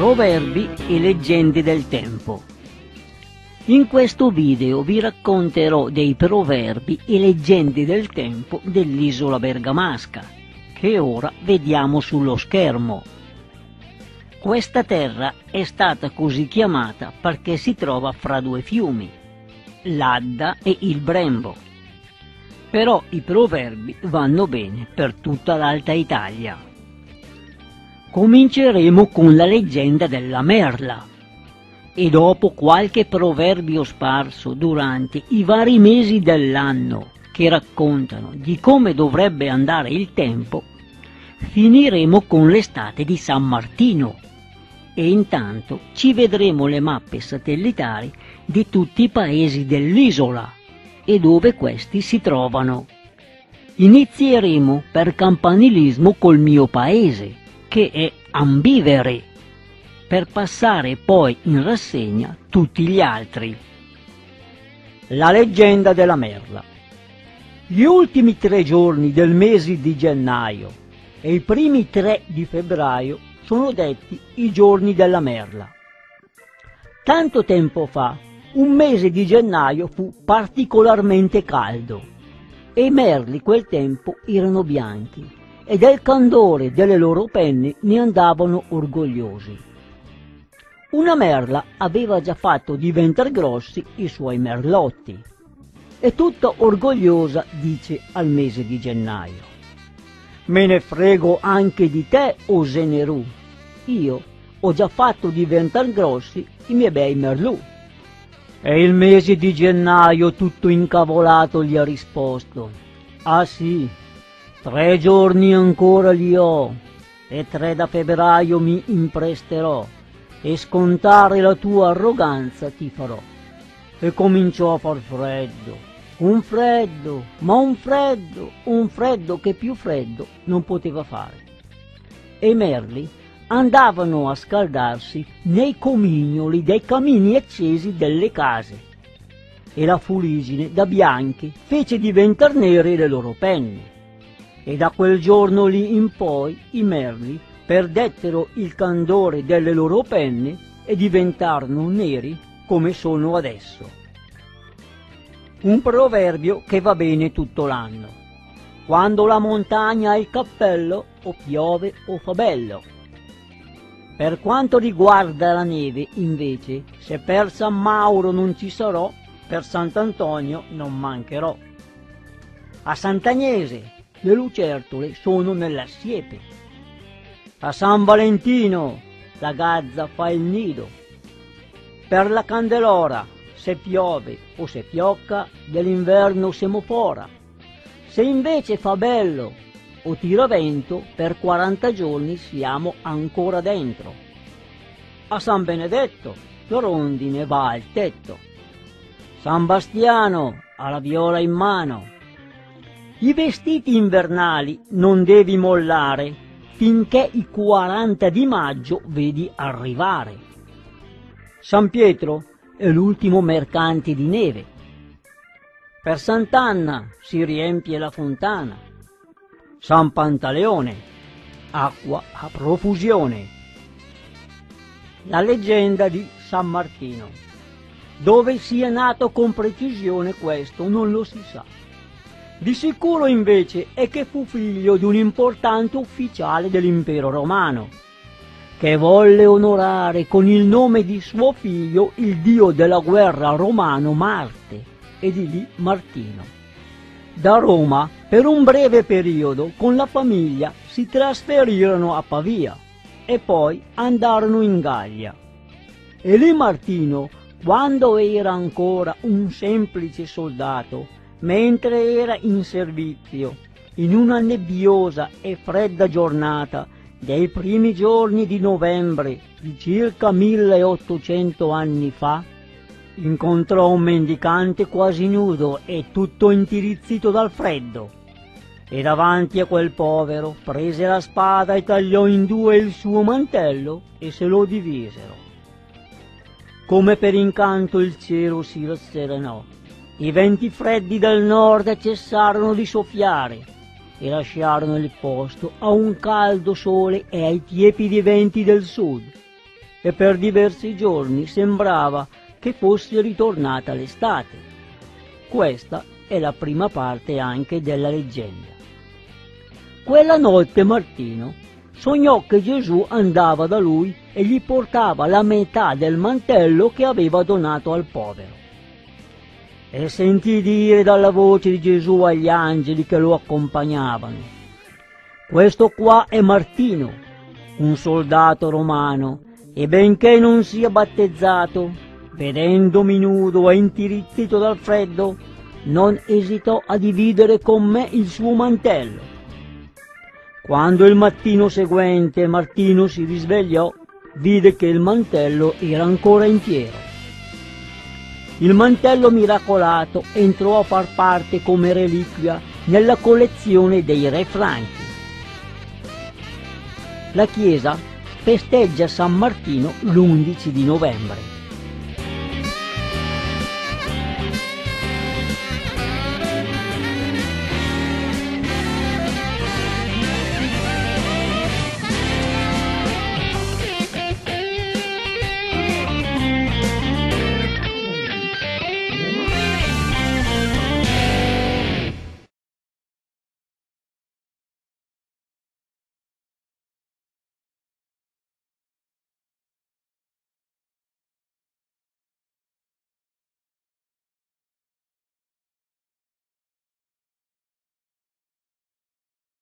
Proverbi e leggende del tempo. In questo video vi racconterò dei proverbi e leggende del tempo dell'isola bergamasca, che ora vediamo sullo schermo. Questa terra è stata così chiamata perché si trova fra due fiumi, l'Adda e il Brembo. Però i proverbi vanno bene per tutta l'Alta Italia. Cominceremo con la leggenda della merla. E dopo qualche proverbio sparso durante i vari mesi dell'anno che raccontano di come dovrebbe andare il tempo, finiremo con l'estate di San Martino. E intanto ci vedremo le mappe satellitari di tutti i paesi dell'isola e dove questi si trovano. Inizieremo per campanilismo col mio paese, che è ambivere, per passare poi in rassegna tutti gli altri. La leggenda della merla. Gli ultimi tre giorni del mese di gennaio e i primi tre di febbraio sono detti i giorni della merla. Tanto tempo fa, un mese di gennaio fu particolarmente caldo e i merli quel tempo erano bianchi e del candore delle loro penne ne andavano orgogliosi. Una merla aveva già fatto diventare grossi i suoi merlotti e tutta orgogliosa dice al mese di gennaio. Me ne frego anche di te, o Zenerù. Io ho già fatto diventare grossi i miei bei merlù. E il mese di gennaio tutto incavolato gli ha risposto. Ah sì, Tre giorni ancora li ho, e tre da febbraio mi impresterò, e scontare la tua arroganza ti farò. E cominciò a far freddo, un freddo, ma un freddo, un freddo che più freddo non poteva fare. E i merli andavano a scaldarsi nei comignoli dei camini accesi delle case, e la fuligine da bianche fece diventar nere le loro penne e da quel giorno lì in poi i merli perdettero il candore delle loro penne e diventarono neri come sono adesso. Un proverbio che va bene tutto l'anno. Quando la montagna ha il cappello, o piove o fa bello. Per quanto riguarda la neve, invece, se per San Mauro non ci sarò, per Sant'Antonio non mancherò. A Sant'Agnese, le lucertole sono nella siepe. A San Valentino la gazza fa il nido. Per la Candelora, se piove o se piocca, dell'inverno siamo fora. Se invece fa bello o tira vento, per 40 giorni siamo ancora dentro. A San Benedetto la rondine va al tetto. San Bastiano ha la viola in mano, i vestiti invernali non devi mollare finché i 40 di maggio vedi arrivare. San Pietro è l'ultimo mercante di neve. Per Sant'Anna si riempie la fontana. San Pantaleone, acqua a profusione. La leggenda di San Martino. Dove sia nato con precisione questo non lo si sa. Di sicuro invece è che fu figlio di un importante ufficiale dell'impero romano, che volle onorare con il nome di suo figlio il dio della guerra romano Marte, e di lì Martino. Da Roma, per un breve periodo, con la famiglia si trasferirono a Pavia e poi andarono in Gallia. E lì Martino, quando era ancora un semplice soldato, mentre era in servizio, in una nebbiosa e fredda giornata dei primi giorni di novembre di circa 1800 anni fa, incontrò un mendicante quasi nudo e tutto intirizzito dal freddo. E davanti a quel povero prese la spada e tagliò in due il suo mantello e se lo divisero. Come per incanto il cielo si rasserenò i venti freddi del nord cessarono di soffiare e lasciarono il posto a un caldo sole e ai tiepidi venti del sud. e per diversi giorni sembrava che fosse ritornata l'estate. Questa è la prima parte anche della leggenda. Quella notte Martino sognò che Gesù andava da lui e gli portava la metà del mantello che aveva donato al povero. E sentì dire dalla voce di Gesù agli angeli che lo accompagnavano, questo qua è Martino, un soldato romano, e benché non sia battezzato, vedendomi nudo e intirizzito dal freddo, non esitò a dividere con me il suo mantello. Quando il mattino seguente Martino si risvegliò, vide che il mantello era ancora intiero. Il mantello miracolato entrò a far parte come reliquia nella collezione dei re franchi. La Chiesa festeggia San Martino l'11 di novembre.